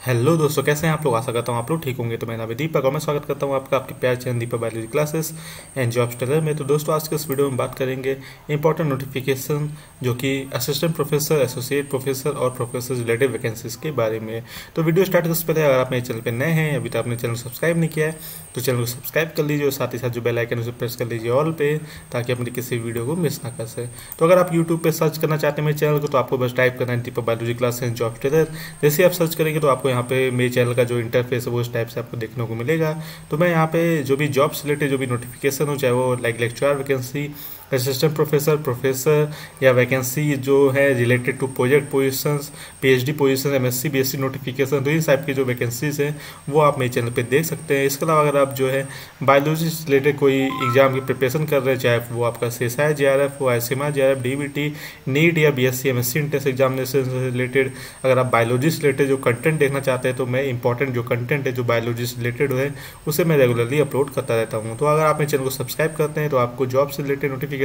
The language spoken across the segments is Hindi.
हेलो दोस्तों, कैसे हैं आप लोग? आशा करता हूँ आप लोग ठीक होंगे। तो मैं नाम दीपक और मैं स्वागत करता हूँ आपका, आपके प्यार channel Deepak Biology Classes and Job Stellar में। तो दोस्तों, आज के इस वीडियो में बात करेंगे इंपॉर्टेंट नोटिफिकेशन जो कि असिस्टेंट प्रोफेसर एसोसिएट प्रोफेसर और प्रोफेसर रिलेटेड वैकेंसीज के बारे में। तो वीडियो स्टार्ट करने से पहले, अगर आप मेरे चैनल पर नए हैं, अभी तो आपने चैनल सब्सक्राइब नहीं किया है तो चैनल को सब्सक्राइब कर लीजिए और साथ ही साथ जो बेलाइकन उसे प्रेस कर लीजिए ऑल पे, ताकि अपनी किसी वीडियो को मिस ना कर सके। तो अगर आप यूट्यूब पर सर्च करना चाहते हैं मेरे चैनल को तो आपको बस टाइप करना है Deepak Biology Class and Job Stellar जैसे आप सर्च करेंगे तो आपको यहाँ पे मेरे चैनल का जो इंटरफेस है वो इस टाइप से आपको देखने को मिलेगा। तो मैं यहाँ पे जो भी जॉब्स रिलेटेड जो भी नोटिफिकेशन हो, चाहे वो like lecture vacancy assistant professor professor या वैकेंसी जो है related to project positions PhD position MSc BSc notification तो इस टाइप की जो वैकेंसीज हैं, वो आप मेरे चैनल पे देख सकते हैं। इसके अलावा अगर आप जो है बायोलॉजी से रिलेटेड कोई एग्ज़ाम की प्रिपरेशन कर रहे हैं, चाहे वो आपका C S I G R F हो C D B T NEET या B S C M S C entrance examination से रिलेटेड अगर आप बायोलॉजी से रिलेटेड जो कंटेंट देखना चाहते हैं तो मैं इंपॉर्टेंट जो कंटेंट है, जो बायोलॉजी से रिलेटेड है, उसे मैं रेगुलरली अपलोड करता रहता हूँ। तो अगर आप मेरे चैनल को सब्सक्राइब करते हैं तो आपको जॉब से रिलेटेड नोटिफिकेशन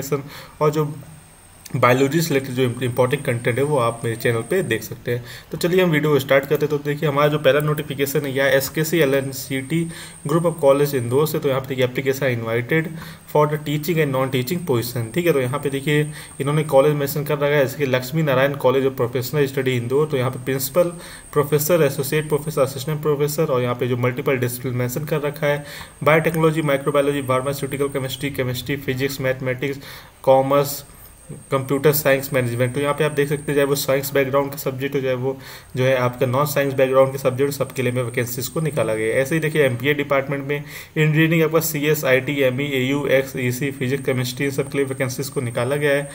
और जो बायोलॉजी से रिलेटेड जो इंपॉर्टेंट कंटेंट है, वो आप मेरे चैनल पे देख सकते हैं। तो चलिए हम वीडियो स्टार्ट करते हैं। तो देखिए, हमारा जो पहला नोटिफिकेशन है या S K C L N C T group of college Indore से तो यहाँ पे देखिए application invited for the teaching and non teaching position ठीक है तो यहाँ पे देखिए, इन्होंने कॉलेज मेंशन कर रखा है। जैसे Lakshmi Narayan College of Professional Study Indore तो यहाँ पे principal professor associate professor assistant professor और यहाँ पे जो मल्टीपल डिसिप्लिन मेंशन कर रखा है। Biotechnology microbiology pharmaceutical chemistry chemistry physics mathematics commerce computer science management तो यहाँ पे आप देख सकते हैं, चाहे वो साइंस बैकग्राउंड का सब्जेक्ट हो, चाहे वो जो है आपका नॉन साइंस बैकग्राउंड के सब्जेक्ट सबके लिए में वैकेंसीज को निकाला गया ऐसे ही देखिए एमपीए डिपार्टमेंट में इंजीनियरिंग आपका C S I T M E A U X E C physics chemistry सबके लिए वैकेंसीज को निकाला गया है।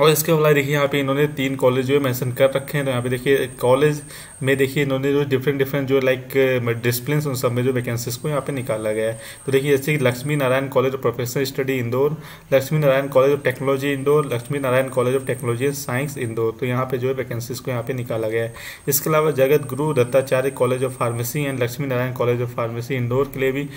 और इसके अलावा देखिए यहाँ पे इन्होंने तीन कॉलेज जो है मैंसन कर रखे हैं। तो यहाँ पे देखिए कॉलेज में देखिए इन्होंने जो डिफरेंट डिफरेंट जो लाइक डिसिप्लिन उन सब में जो वैकेंसीज को यहाँ पे निकाला गया है। तो देखिए, जैसे कि Lakshmi Narayan College of Professional Study Indore, Lakshmi Narayan College of Technology Indore, Lakshmi Narayan College of Technology and Science Indore. तो यहाँ पे जो है वैकेंसीज को यहाँ पे निकाला गया है। इसके अलावा Jagat Guru Dattacharya College of Pharmacy and Lakshmi Narayan College of Pharmacy Indore के लिए भी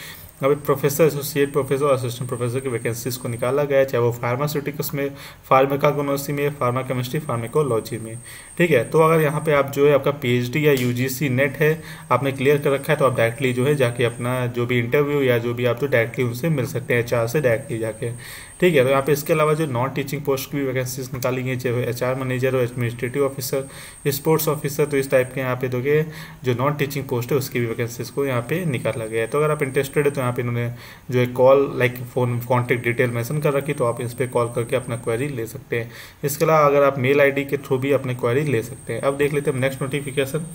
अभी प्रोफेसर एसोसिएट प्रोफेसर और असिस्टेंट प्रोफेसर की वैकेंसीज को निकाला गया है, चाहे वो फार्मास्यूटिक्स में फार्मेकागोनोसी में फार्मा केमिस्ट्री फार्मेकोलॉजी में। ठीक है तो अगर यहाँ पे आप जो है आपका पीएचडी या यूजीसी नेट है, आपने क्लियर कर रखा है तो आप डायरेक्टली जो है जाके अपना जो भी इंटरव्यू या जो भी आप तो डायरेक्टली उनसे मिल सकते हैं एचआर से डायरेक्टली जाके। ठीक है तो यहाँ पे इसके अलावा जो नॉन टीचिंग पोस्ट की भी वैकेंसीज निकाली गई चाहे एच मैनेजर और एडमिनिस्ट्रेटिव ऑफिसर स्पोर्ट्स ऑफिसर तो इस टाइप के यहाँ पे देखिए जो नॉन टीचिंग पोस्ट है, उसकी भी वैकेंसीज को यहाँ पे निकाला गया है। तो अगर आप इंटरेस्टेड है तो यहाँ पे इन्होंने जो है call like phone contact detail mention कर रखी तो आप इस पर कॉल करके अपना क्वेरी ले सकते हैं। इसके अलावा अगर आप मेल आईडी के थ्रू भी अपने क्वेरी ले सकते हैं। अब देख लेते हैं नेक्स्ट नोटिफिकेशन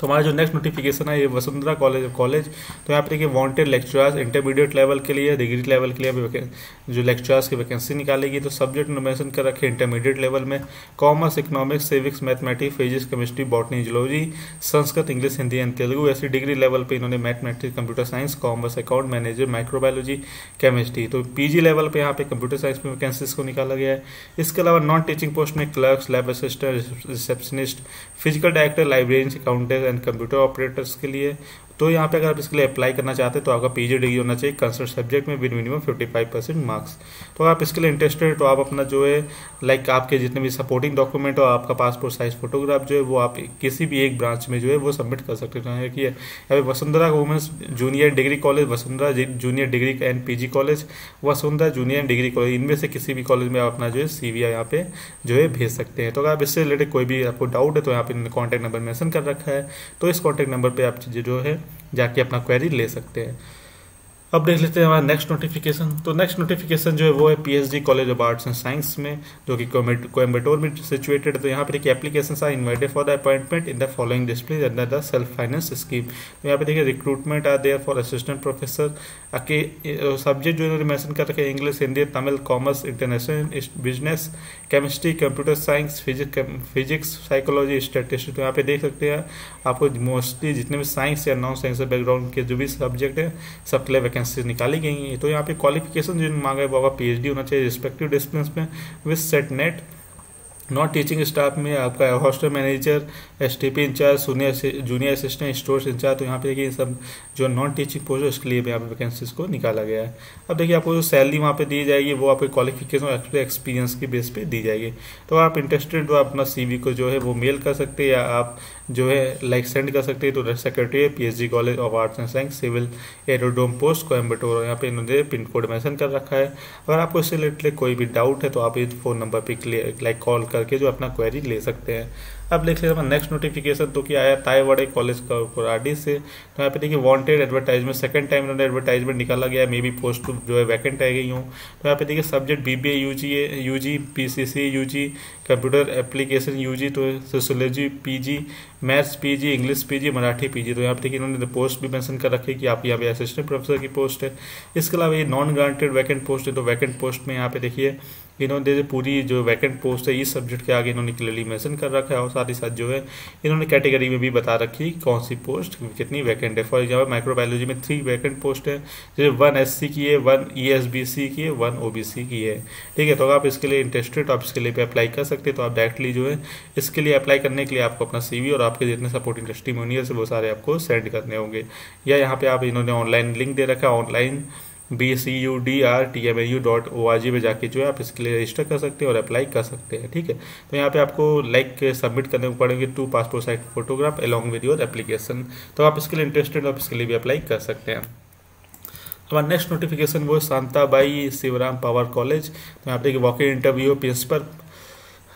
तो हमारा जो नेक्स्ट नोटिफिकेशन है, ये वसुंधरा कॉलेज कॉलेज तो यहाँ पर देखिए वांटेड लेक्चरर्स इंटरमीडिएट लेवल के लिए डिग्री लेवल के लिए अभी जो लेक्चरर्स की वैकेंसी निकालेगी तो सब्जेक्ट मेंशन कर रखे इंटरमीडिएट लेवल में commerce economics civics mathematics physics chemistry botany geology Sanskrit English Hindi and Telugu, ऐसी डिग्री लेवल पर इन्होंने mathematics computer science commerce account manager microbiology chemistry तो पीजी लेवल पर यहाँ पे कंप्यूटर साइंस में वैकेंसीज को निकाला गया है। इसके अलावा नॉन टीचिंग पोस्ट में clerks lab assistant receptionist physical director librarian accountant and computer operators के लिए तो यहाँ पे अगर आप इसके लिए अप्लाई करना चाहते हैं तो आपका पीजी डिग्री होना चाहिए। कंसर्ट सब्जेक्ट में विद मिनिमम 55 परसेंट मार्क्स तो आप इसके लिए इंटरेस्टेड तो आप अपना जो है लाइक आपके जितने भी सपोर्टिंग डॉक्यूमेंट और आपका पासपोर्ट साइज़ फोटोग्राफ जो है, वो आप किसी भी एक ब्रांच में जो है, वो सबमिट कर सकते हैं। कि अभी Vasundhara Women's Junior Degree College Vasundhara Junior Degree and P College Vasundhara Junior Degree College इनमें से किसी भी कॉलेज में आप अपना जो है सी यहाँ पे जो है, भेज सकते हैं। तो अगर आप इससे रिलेटेड कोई भी आपको डाउट है तो यहाँ पे कॉन्टैक्ट नंबर मैंसन कर रखा है। तो इस कॉन्टैक्ट नंबर पर आप जो है जाके अपना क्वेरी ले सकते हैं। अब देख लेते हैं हमारा नेक्स्ट नोटिफिकेशन तो नेक्स्ट नोटिफिकेशन जो है वो है PhD College of Arts and Science में, जो कि कोयम्बटोर में सिचुएटेड तो यहाँ पे देखिए application are invited for the appointment in the following display under the self finance scheme तो यहाँ पे देखिए recruitment are there for assistant professor के सब्जेक्ट जो इन्होंने मैंशन कर रखे English Hindi Tamil commerce international business chemistry computer science physics psychology statistic तो यहाँ पे देख सकते हैं आपको मोस्टली जितने भी साइंस या नॉन साइंस बैकग्राउंड के जो भी सब्जेक्ट है सबके लिए वैकेंसीज निकाली गई हैं। तो यहाँ पे क्वालिफिकेशन जो मांगा है वो पी होना चाहिए रिस्पेक्टिव डिस्प्लिन में with set net non teaching staff में आपका hostel manager S T P incharge junior junior assistant stores incharge तो यहाँ पे देखिए सब जो नॉन टीचिंग पोस्ट है उसके लिए भी यहाँ पे वैकेंसीज को निकाला गया है। अब देखिए आपको जो सैलरी वहाँ पे दी जाएगी, वो आपके क्वालिफिकेशन और एक्सपीरियंस की बेस पे दी जाएगी। तो आप इंटरेस्टेड तो अपना सी को जो है वो मेल कर सकते हैं, या आप जो है लाइक सेंड कर सकते हैं तो सेक्रेटरी है P college of arts and science civil aerodrome post Coimbatore यहाँ पे इन्होंने पिन कोड मैंशन कर रखा है। अगर आपको इससे रिलेटेड कोई भी डाउट है तो आप इस फ़ोन नंबर पर लाइक कॉल करके जो अपना क्वेरी ले सकते हैं। अब देख लेते हैं नेक्स्ट नोटिफिकेशन तो क्या आया ताएवाड़े कॉलेज का कोराडी से। तो यहाँ पे देखिए वांटेड एडवर्टाइजमेंट सेकंड टाइम इन्होंने एडवर्टाइजमेंट निकाला गया है मे बी पोस्ट जो है वैकेंट रह गई हूँ। तो यहाँ पे देखिए subject B B U G U G P C C U G computer application U G तो sociology P G maths P G English P G Marathi P G तो यहाँ पे देखिए इन्होंने पोस्ट भी मेंशन कर रखी है कि आप यहाँ पे असिस्टेंट प्रोफेसर की पोस्ट है। इसके अलावा ये नॉन ग्रांटेड वैकेंट पोस्ट है तो वैकेंट पोस्ट में यहाँ पे देखिए इन्होंने पूरी जो वैकेंट पोस्ट है, इस सब्जेक्ट के आगे इन्होंने क्लियरली मेंशन कर रखा है और साथ ही साथ जो है, इन्होंने कैटेगरी में भी बता रखी कौन सी पोस्ट कितनी वैकेंट है। फॉर एग्ज़ाम्पल माइक्रोबायोलॉजी में थ्री वैकेंट पोस्ट है, जैसे वन एससी की है वन ईएसबीसी की है वन ओबीसी की है। ठीक है तो आप इसके लिए इंटरेस्टेड आप इसके लिए भी अप्लाई कर सकते हैं तो आप डायरेक्टली जो है, इसके लिए अप्लाई करने के लिए आपको अपना सीवी और आपके जितने सपोर्टिंग टेस्टिमोनियल्स है, वो सारे आपको सेंड करने होंगे। या यहाँ पे आप इन्होंने ऑनलाइन लिंक दे रखा है online B C U D R T M U dot O R G में जाके जो है आप इसके लिए रजिस्टर कर सकते हैं और अप्लाई कर सकते हैं, ठीक है? तो यहाँ पे आपको लाइक सबमिट करने को पड़ेंगे two passport size photograph along with your application तो आप इसके लिए इंटरेस्टेड आप इसके लिए भी अप्लाई कर सकते हैं। हमारा नेक्स्ट नोटिफिकेशन वो है, शांताबाई शिवराम पावर कॉलेज। तो यहाँ पे walking interview principal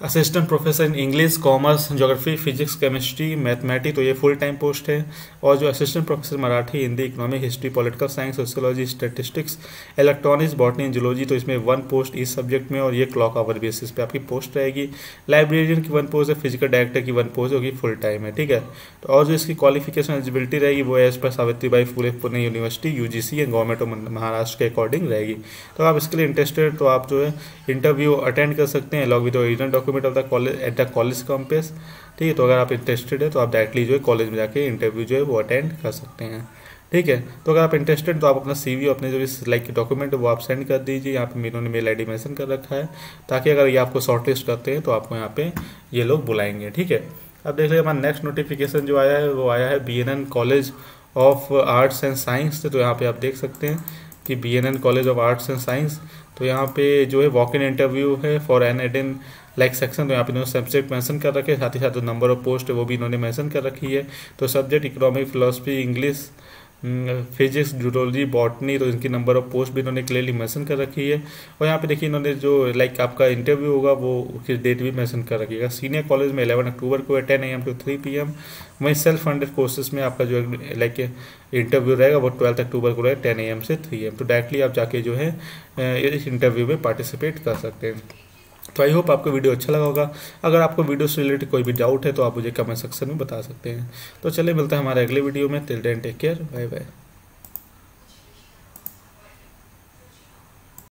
assistant professor in English, commerce geography physics, chemistry, mathematics तो ये फुल टाइम पोस्ट है। और जो assistant professor Marathi, Hindi economic history political science sociology statistics electronics botany zoology तो इसमें वन पोस्ट इस सब्जेक्ट में और ये क्लॉक आवर बेसिस पे आपकी पोस्ट रहेगी। लाइब्रेरियन की वन पोस्ट है फ़िज़िकल डायरेक्टर की वन पोस्ट होगी फुल टाइम है, ठीक है? तो और जो इसकी क्वालिफिकेशन एलिजिबिलिटी रहेगी, वो एज पर Savitri Bai Phule Pune university U G C and government of Maharashtra के अकॉर्डिंग रहेगी। तो आप इसके लिए इंटरेस्टेड तो आप जो है इंटरव्यू अटेंड कर सकते हैं along with original document document of the college at the college campus ठीक है तो अगर आप इंटरेस्टेड है तो आप डायरेक्टली जो है कॉलेज में जाके इंटरव्यू जो है वो अटेंड कर सकते हैं। ठीक है तो अगर आप इंटरेस्टेड तो आप अपना सी अपने जो इस लाइक डॉक्यूमेंट वो आप सेंड कर दीजिए। यहाँ पे इन्होंने मेल आई मेंशन कर रखा है, ताकि अगर ये आपको शॉर्ट लिस्ट करते हैं तो आपको यहाँ पे ये लोग बुलाएँगे। ठीक है, अब देख लीजिए, हमारा नेक्स्ट नोटिफिकेशन जो आया है, वो आया है B college of arts and science तो यहाँ पे आप देख सकते हैं कि B college of arts and science तो यहाँ पे जो है वॉक इन इंटरव्यू है for an aid in like section तो यहाँ पे इन्होंने सब्जेक्ट मेंशन कर रखे साथ ही साथ जो नंबर ऑफ़ पोस्ट है वो भी इन्होंने मेंशन कर रखी है। तो subject economic philosophy English physics zoology botany तो इनकी नंबर ऑफ़ पोस्ट भी इन्होंने क्लियरली मेंशन कर रखी है। और यहाँ पे देखिए इन्होंने जो लाइक आपका इंटरव्यू होगा, वो उसकी डेट भी मेंशन कर रखिएगा सीनियर कॉलेज में 11 अक्टूबर को है ten A M to three P M वहीं सेल्फ फंडेड कोर्सेज में आपका जो लाइक इंटरव्यू रहेगा, वो ट्वेल्थ अक्टूबर को रहेगा टेन ए एम से थ्री एम तो डायरेक्टली आप जाके जो है इस इंटरव्यू में पार्टिसिपेट कर सकते हैं। तो आई होप आपको वीडियो अच्छा लगा होगा। अगर आपको वीडियो से रिलेटेड कोई भी डाउट है तो आप मुझे कमेंट सेक्शन में बता सकते हैं। तो चलिए मिलता है हमारे अगले वीडियो में। Till then take care bye bye